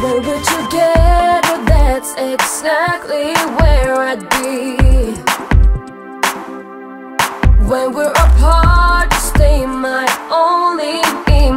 Where would you get? that's exactly where I'd be When we're apart, stay my only be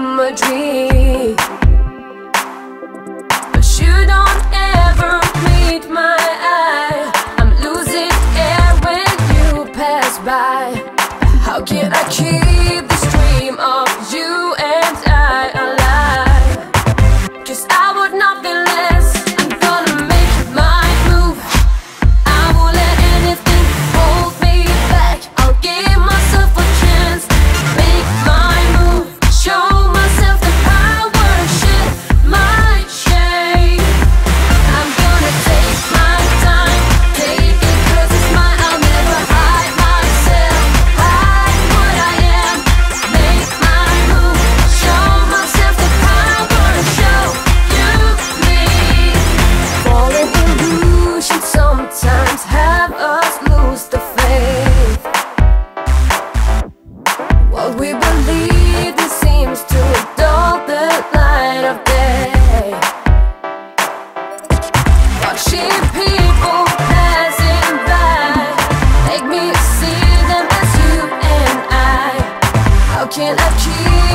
We believe, this seems to dull the light of day. Watching people passing by Make me see them as you and I. How can I keep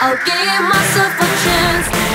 I'll give myself a chance.